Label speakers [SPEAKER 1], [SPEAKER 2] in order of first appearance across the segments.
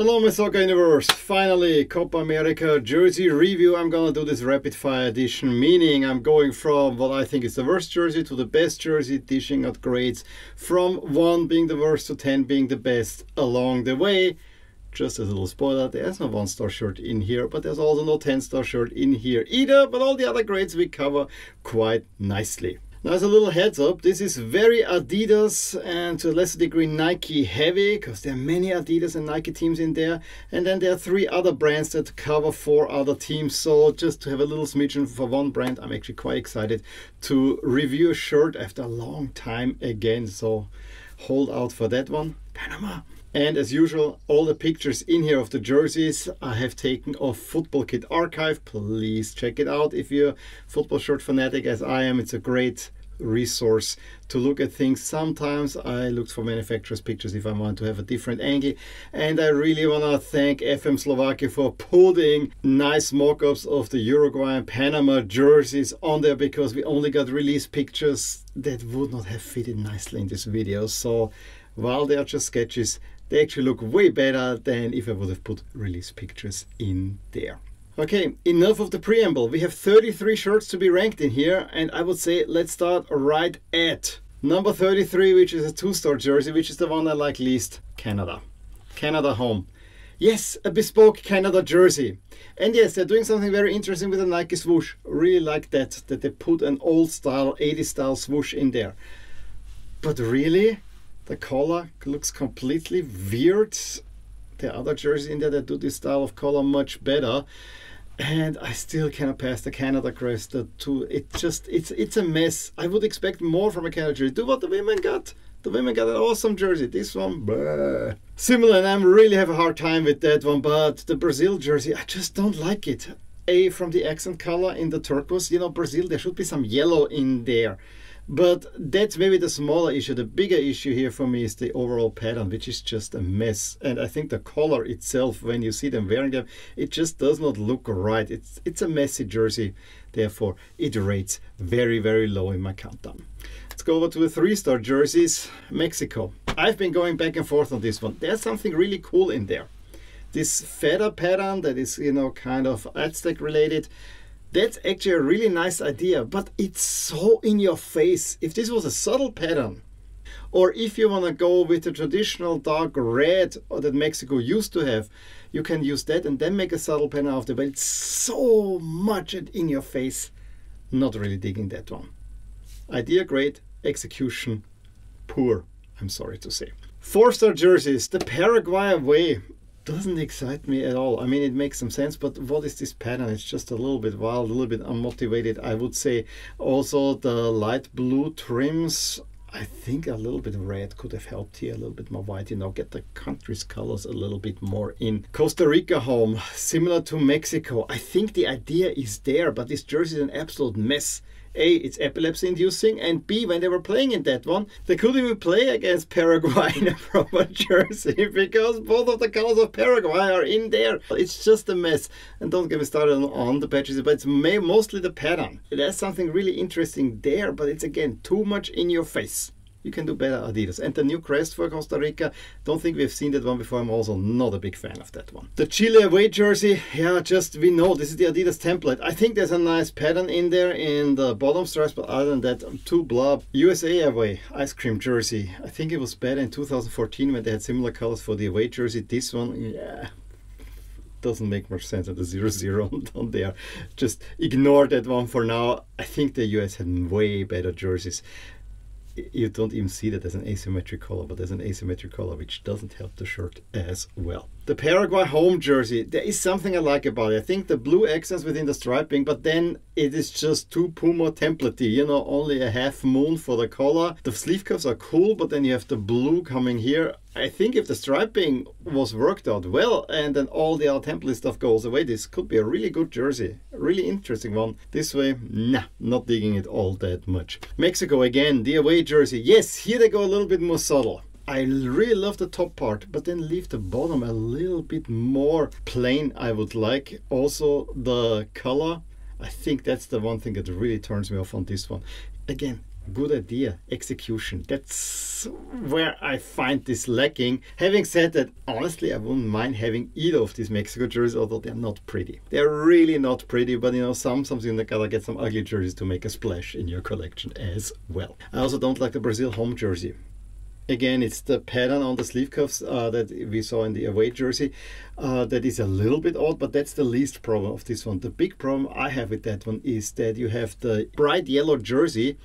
[SPEAKER 1] Hello my soccer universe, finally Copa America jersey review. I'm gonna do this rapid fire edition, meaning I'm going from what I think is the worst jersey to the best jersey, dishing out grades from 1 being the worst to 10 being the best along the way. Just a little spoiler, there's no 1 star shirt in here, but there's also no 10 star shirt in here either, but all the other grades we cover quite nicely. Now as a little heads up, this is very Adidas and to a lesser degree Nike heavy because there are many Adidas and Nike teams in there. And then there are three other brands that cover four other teams. So just to have a little smidgen for one brand, I'm actually quite excited to review a shirt after a long time again. So hold out for that one. Panama. And as usual, all the pictures in here of the jerseys I have taken off Football Kit Archive. Please check it out if you're a football shirt fanatic as I am. It's a great resource to look at things. Sometimes I looked for manufacturers' pictures if I want to have a different angle. And I really want to thank FM Slovakia for putting nice mock-ups of the Uruguay and Panama jerseys on there because we only got release pictures that would not have fitted nicely in this video. So while they are just sketches, they actually look way better than if I would have put release pictures in there. Okay, enough of the preamble. We have 33 shirts to be ranked in here, and I would say let's start right at number 33, which is a two-star jersey, which is the one I like least, Canada. Canada home. Yes, a bespoke Canada jersey. And yes, they're doing something very interesting with the Nike swoosh. Really like that, that they put an old style, 80 style swoosh in there. But really, the collar looks completely weird. Are other jerseys in there that do this style of collar much better. And I still cannot pass the Canada crest. The two, it just it's it's a mess. I would expect more from a Canada jersey. Do what the women got. The women got an awesome jersey. This one, similar, and I really have a hard time with that one. But the Brazil jersey, I just don't like it. A from the accent color in the turquoise. You know, Brazil, there should be some yellow in there. But that's maybe the smaller issue. The bigger issue here for me is the overall pattern, which is just a mess. And I think the color itself, when you see them wearing them, it just does not look right. It's it's a messy jersey. Therefore, it rates very, very low in my countdown. Let's go over to the three-star jerseys. Mexico. I've been going back and forth on this one. There's something really cool in there. This feather pattern that is, you know, kind of Aztec related that's actually a really nice idea, but it's so in your face. If this was a subtle pattern, or if you want to go with the traditional dark red uh, that Mexico used to have, you can use that and then make a subtle pattern after. But it's so much in your face. Not really digging that one. Idea great, execution poor, I'm sorry to say. Four star jerseys, the Paraguay way doesn't excite me at all. I mean, it makes some sense, but what is this pattern? It's just a little bit wild, a little bit unmotivated, I would say. Also, the light blue trims, I think a little bit of red could have helped here, a little bit more white, you know, get the country's colors a little bit more in. Costa Rica home, similar to Mexico. I think the idea is there, but this jersey is an absolute mess. A, it's epilepsy inducing, and B, when they were playing in that one, they couldn't even play against Paraguay in a proper jersey because both of the colors of Paraguay are in there. It's just a mess. And don't get me started on, on the patches, but it's mostly the pattern. There's something really interesting there, but it's again too much in your face you can do better Adidas. And the new crest for Costa Rica, don't think we've seen that one before. I'm also not a big fan of that one. The Chile away jersey, yeah, just we know this is the Adidas template. I think there's a nice pattern in there in the bottom stripes, but other than that, too blob. USA away ice cream jersey. I think it was better in 2014 when they had similar colors for the away jersey. This one, yeah, doesn't make much sense at the zero zero on there. Just ignore that one for now. I think the US had way better jerseys you don't even see that as an asymmetric color, but there's an asymmetric color which doesn't help the shirt as well. The Paraguay home jersey, there is something I like about it. I think the blue accents within the striping, but then it is just too Puma templatey, you know, only a half moon for the collar. The sleeve cuffs are cool, but then you have the blue coming here. I think if the striping was worked out well and then all the other template stuff goes away, this could be a really good jersey. A really interesting one. This way, nah, not digging it all that much. Mexico again, the away jersey. Yes, here they go a little bit more subtle. I really love the top part, but then leave the bottom a little bit more plain I would like. Also the color, I think that's the one thing that really turns me off on this one. Again, good idea execution. That's where i find this lacking. Having said that honestly i wouldn't mind having either of these mexico jerseys although they're not pretty. They're really not pretty but you know some something that gotta get some ugly jerseys to make a splash in your collection as well. I also don't like the brazil home jersey again it's the pattern on the sleeve cuffs uh, that we saw in the away jersey uh, that is a little bit odd but that's the least problem of this one the big problem i have with that one is that you have the bright yellow jersey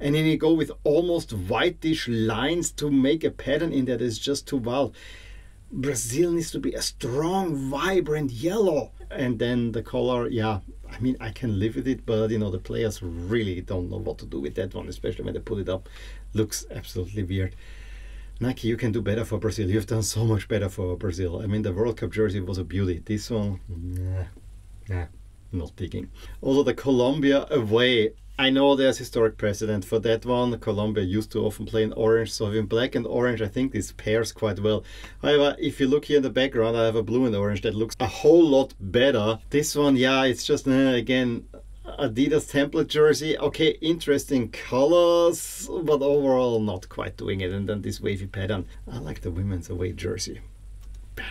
[SPEAKER 1] and then you go with almost whitish lines to make a pattern in that is just too wild. Brazil needs to be a strong, vibrant yellow. And then the color, yeah, I mean, I can live with it, but you know, the players really don't know what to do with that one, especially when they put it up. Looks absolutely weird. Nike, you can do better for Brazil. You've done so much better for Brazil. I mean, the World Cup jersey was a beauty. This one, nah, nah, not digging. Also, the Colombia away I know there's historic precedent for that one. Colombia used to often play in orange, so in black and orange, I think this pairs quite well. However, if you look here in the background, I have a blue and orange that looks a whole lot better. This one, yeah, it's just, again, Adidas template jersey. Okay, interesting colors, but overall not quite doing it. And then this wavy pattern. I like the women's away jersey. Better.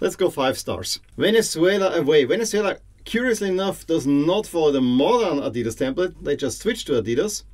[SPEAKER 1] Let's go five stars. Venezuela away. Venezuela curiously enough, does not follow the modern Adidas template. They just switched to Adidas,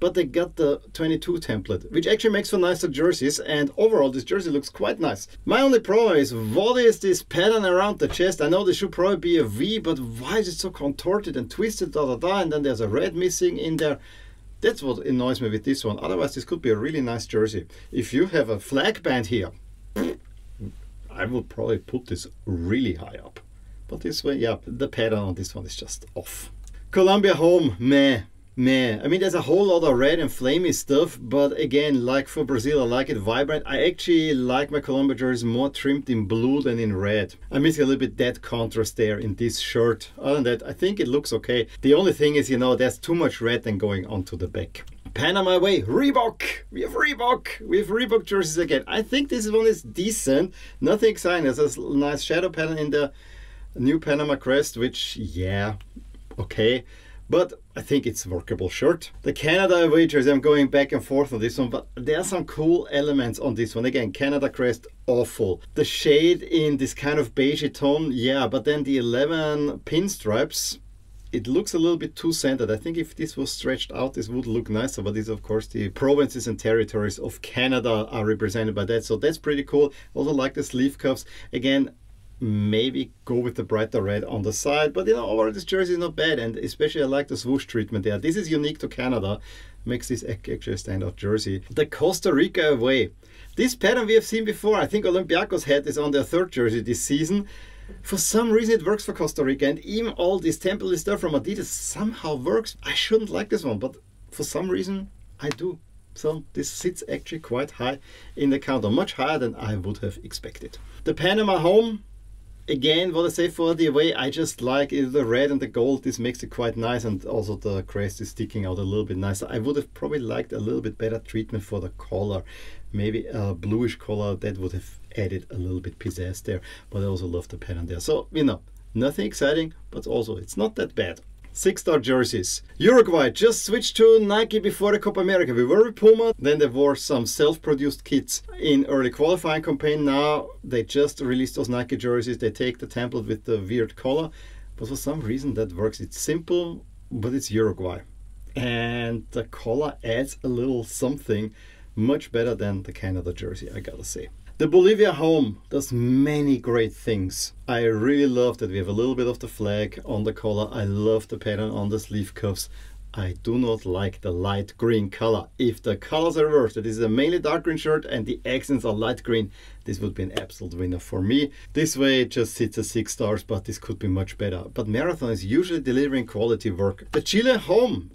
[SPEAKER 1] but they got the 22 template, which actually makes for nicer jerseys. And overall, this jersey looks quite nice. My only problem is, what is this pattern around the chest? I know this should probably be a V, but why is it so contorted and twisted, da da da? And then there's a red missing in there. That's what annoys me with this one. Otherwise, this could be a really nice jersey. If you have a flag band here, I would probably put this really high up. But this way, yeah, the pattern on this one is just off. Colombia home, meh. Meh. I mean, there's a whole lot of red and flamey stuff, but again, like for Brazil, I like it vibrant. I actually like my Colombia jersey more trimmed in blue than in red. I'm missing a little bit that contrast there in this shirt. Other than that, I think it looks okay. The only thing is, you know, there's too much red then going onto the back. Panama way, Reebok. We have Reebok. We have Reebok jerseys again. I think this one is decent. Nothing exciting. There's a nice shadow pattern in the new Panama crest, which, yeah, okay. But I think it's workable shirt. The Canada wagers, I'm going back and forth on this one, but there are some cool elements on this one. Again, Canada crest, awful. The shade in this kind of beige tone, yeah, but then the 11 pinstripes, it looks a little bit too centered. I think if this was stretched out, this would look nicer, but these, of course, the provinces and territories of Canada are represented by that. So that's pretty cool. Also like the sleeve cuffs. Again, maybe go with the brighter red on the side but you know overall this jersey is not bad and especially I like the swoosh treatment there. This is unique to Canada makes this actually a standout jersey. The Costa Rica away. This pattern we have seen before I think Olympiacos had this on their third jersey this season. For some reason it works for Costa Rica and even all this template stuff from Adidas somehow works. I shouldn't like this one but for some reason I do. So this sits actually quite high in the counter much higher than I would have expected. The Panama home again, what I say for the away, I just like is the red and the gold. This makes it quite nice, and also the crest is sticking out a little bit nicer. I would have probably liked a little bit better treatment for the collar, maybe a bluish collar that would have added a little bit pizzazz there. But I also love the pattern there. So you know, nothing exciting, but also it's not that bad. Six star jerseys. Uruguay just switched to Nike before the Copa America. We were with Puma, then they wore some self produced kits in early qualifying campaign. Now they just released those Nike jerseys. They take the template with the weird collar, but for some reason that works. It's simple, but it's Uruguay. And the collar adds a little something much better than the Canada jersey, I gotta say. The Bolivia home does many great things. I really love that we have a little bit of the flag on the collar. I love the pattern on the sleeve cuffs. I do not like the light green color. If the colors are reversed, that is a mainly dark green shirt and the accents are light green, this would be an absolute winner for me. This way it just sits at 6 stars, but this could be much better. But Marathon is usually delivering quality work. The Chile home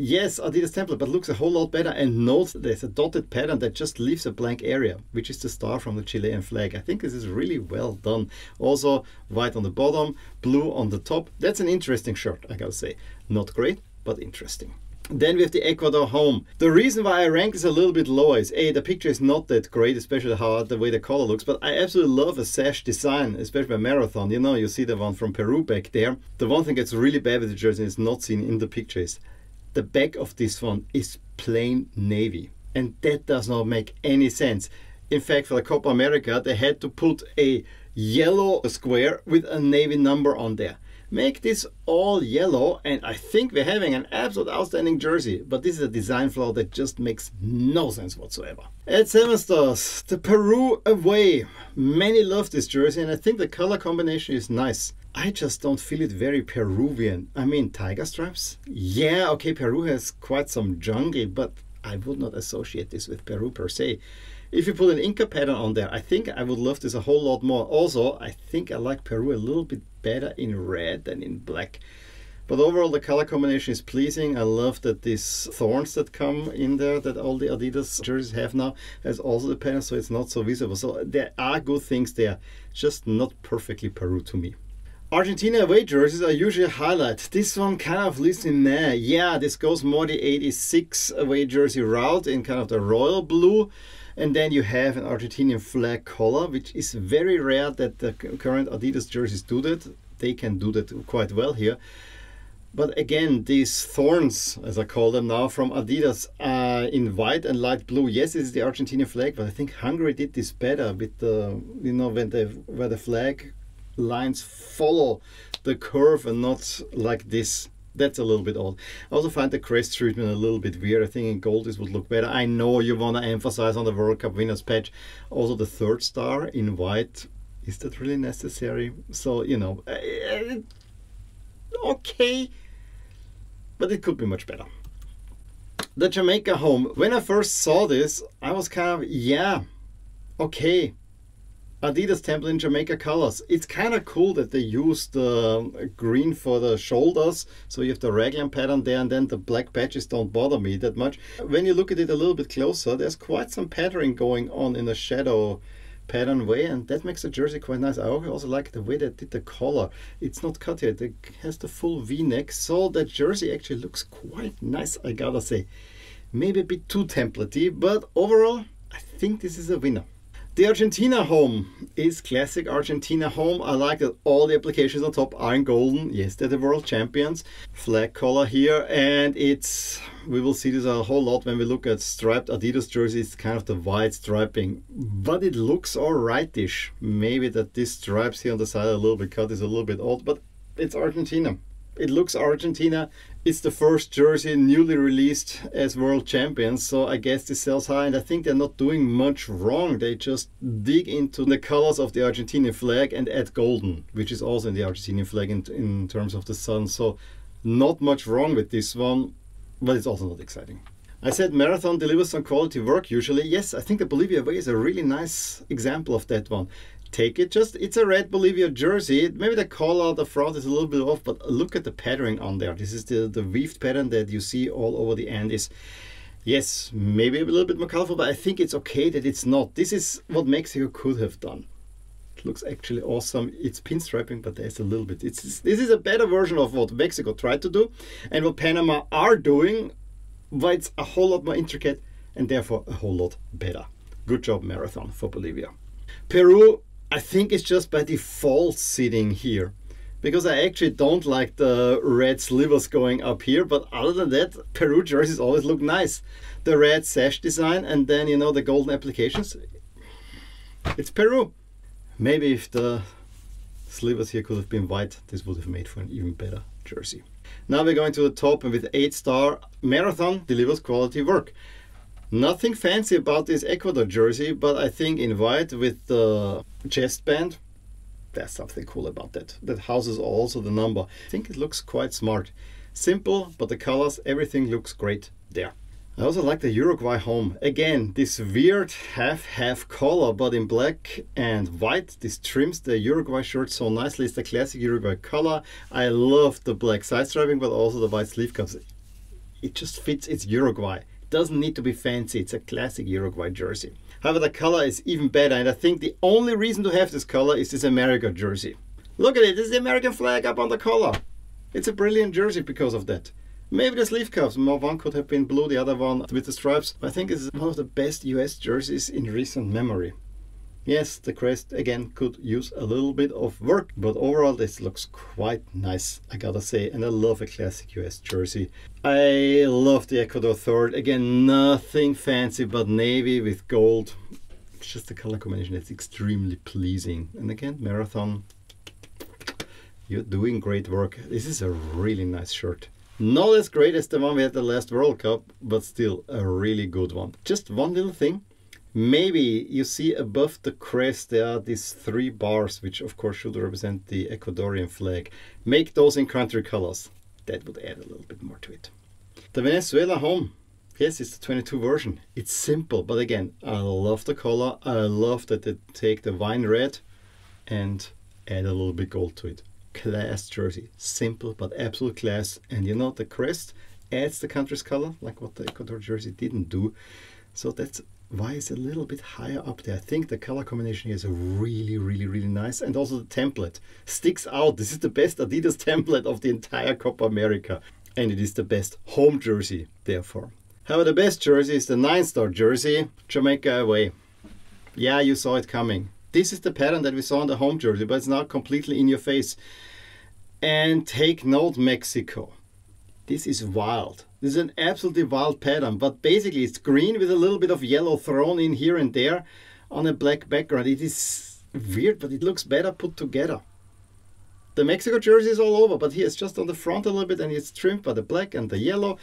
[SPEAKER 1] Yes, Adidas template, but looks a whole lot better and notes there's a dotted pattern that just leaves a blank area, which is the star from the Chilean flag. I think this is really well done. Also, white on the bottom, blue on the top. That's an interesting shirt, I gotta say. Not great, but interesting. Then we have the Ecuador home. The reason why I rank this a little bit lower is A, the picture is not that great, especially how the way the color looks, but I absolutely love a sash design, especially by Marathon. You know, you see the one from Peru back there. The one thing that's really bad with the jersey is not seen in the picture is the back of this one is plain navy. And that does not make any sense. In fact, for the Copa America, they had to put a yellow square with a navy number on there. Make this all yellow, and I think we're having an absolute outstanding jersey. But this is a design flaw that just makes no sense whatsoever. At 7 stars, the Peru away. Many love this jersey, and I think the color combination is nice. I just don't feel it very Peruvian. I mean, tiger stripes? Yeah, okay, Peru has quite some jungle, but I would not associate this with Peru per se. If you put an Inca pattern on there, I think I would love this a whole lot more. Also, I think I like Peru a little bit better in red than in black. But overall, the color combination is pleasing. I love that these thorns that come in there that all the Adidas jerseys have now has also the pattern, so it's not so visible. So there are good things there, just not perfectly Peru to me. Argentina away jerseys are usually a highlight. This one kind of leaves in there. Yeah, this goes more the 86 away jersey route in kind of the royal blue. And then you have an Argentinian flag collar, which is very rare that the current Adidas jerseys do that. They can do that quite well here. But again, these thorns, as I call them now, from Adidas uh, in white and light blue. Yes, this is the Argentinian flag, but I think Hungary did this better with the, you know, when the where the flag lines follow the curve and not like this that's a little bit odd. I also find the crest treatment a little bit weird. I think in gold this would look better. I know you want to emphasize on the World Cup winners patch. Also the third star in white. Is that really necessary? So, you know, uh, okay, but it could be much better. The Jamaica home. When I first saw this, I was kind of, yeah, okay, Adidas template in Jamaica colors. It's kind of cool that they used the green for the shoulders, so you have the raglan pattern there, and then the black patches don't bother me that much. When you look at it a little bit closer, there's quite some patterning going on in a shadow pattern way, and that makes the jersey quite nice. I also like the way they did the collar. It's not cut yet; it has the full V-neck, so that jersey actually looks quite nice. I gotta say, maybe a bit too templatey, but overall, I think this is a winner. The Argentina home is classic Argentina home. I like that all the applications on top are in golden. Yes, they're the world champions. Flag color here, and it's we will see this a whole lot when we look at striped Adidas jerseys. It's kind of the white striping, but it looks alrightish. Maybe that these stripes here on the side are a little bit cut is a little bit odd, but it's Argentina. It looks Argentina. It's the first jersey newly released as world champions, so I guess this sells high. And I think they're not doing much wrong. They just dig into the colors of the Argentinian flag and add golden, which is also in the Argentinian flag in, in terms of the sun. So, not much wrong with this one, but it's also not exciting. I said marathon delivers some quality work usually. Yes, I think the Bolivia way is a really nice example of that one take it. Just it's a red Bolivia jersey. Maybe the collar, the front is a little bit off, but look at the patterning on there. This is the the weaved pattern that you see all over the Andes. Yes, maybe a little bit more colorful, but I think it's okay that it's not. This is what Mexico could have done. It looks actually awesome. It's pinstriping, but there's a little bit. It's this is a better version of what Mexico tried to do, and what Panama are doing, but it's a whole lot more intricate and therefore a whole lot better. Good job, Marathon for Bolivia. Peru I think it's just by default sitting here because I actually don't like the red slivers going up here. But other than that, Peru jerseys always look nice. The red sash design and then, you know, the golden applications. It's Peru. Maybe if the slivers here could have been white, this would have made for an even better jersey. Now we're going to the top and with 8 star Marathon delivers quality work. Nothing fancy about this Ecuador jersey, but I think in white with the chest band, there's something cool about that. That houses also the number. I think it looks quite smart. Simple, but the colors, everything looks great there. I also like the Uruguay home. Again, this weird half-half color, but in black and white. This trims the Uruguay shirt so nicely. It's the classic Uruguay color. I love the black side striping, but also the white sleeve cuffs. It just fits, it's Uruguay doesn't need to be fancy. It's a classic Uruguay jersey. However, the color is even better, and I think the only reason to have this color is this America jersey. Look at it, this is the American flag up on the collar. It's a brilliant jersey because of that. Maybe the sleeve cuffs, one could have been blue, the other one with the stripes. I think it's one of the best US jerseys in recent memory. Yes, the crest again could use a little bit of work, but overall this looks quite nice, I gotta say. And I love a classic US jersey. I love the Ecuador third. Again, nothing fancy, but navy with gold. It's just a color combination that's extremely pleasing. And again, marathon. You're doing great work. This is a really nice shirt. Not as great as the one we had the last World Cup, but still a really good one. Just one little thing maybe you see above the crest there are these three bars which of course should represent the Ecuadorian flag. Make those in country colors. That would add a little bit more to it. The Venezuela home. Yes it's the 22 version. It's simple but again I love the color. I love that they take the wine red and add a little bit gold to it. Class jersey. Simple but absolute class. And you know the crest adds the country's color like what the Ecuador jersey didn't do. So that's why is a little bit higher up there. I think the color combination here is really, really, really nice. And also the template sticks out. This is the best Adidas template of the entire Copa America. And it is the best home jersey, therefore. However, the best jersey is the nine-star jersey, Jamaica away. Yeah, you saw it coming. This is the pattern that we saw on the home jersey, but it's now completely in your face. And take note, Mexico. This is wild. This is an absolutely wild pattern, but basically it's green with a little bit of yellow thrown in here and there on a black background. It is weird, but it looks better put together. The Mexico jersey is all over, but here it's just on the front a little bit and it's trimmed by the black and the yellow.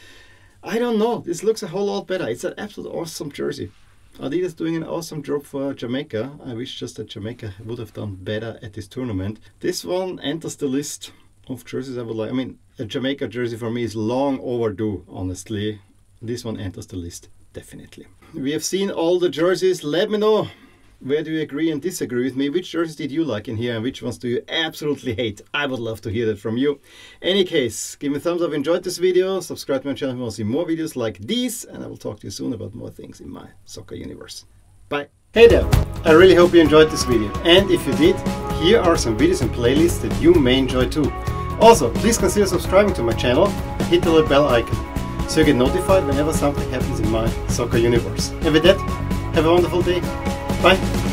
[SPEAKER 1] I don't know, this looks a whole lot better. It's an absolute awesome jersey. Adidas doing an awesome job for Jamaica. I wish just that Jamaica would have done better at this tournament. This one enters the list of jerseys I would like. I mean, a Jamaica jersey for me is long overdue, honestly. This one enters the list, definitely. We have seen all the jerseys. Let me know where do you agree and disagree with me? Which jerseys did you like in here and which ones do you absolutely hate? I would love to hear that from you. Any case, give me a thumbs up if you enjoyed this video, subscribe to my channel if you want to see more videos like these, and I will talk to you soon about more things in my soccer universe. Bye. Hey there, I really hope you enjoyed this video, and if you did, here are some videos and playlists that you may enjoy too. Also, please consider subscribing to my channel and hit the little bell icon so you get notified whenever something happens in my soccer universe. And with that, have a wonderful day. Bye.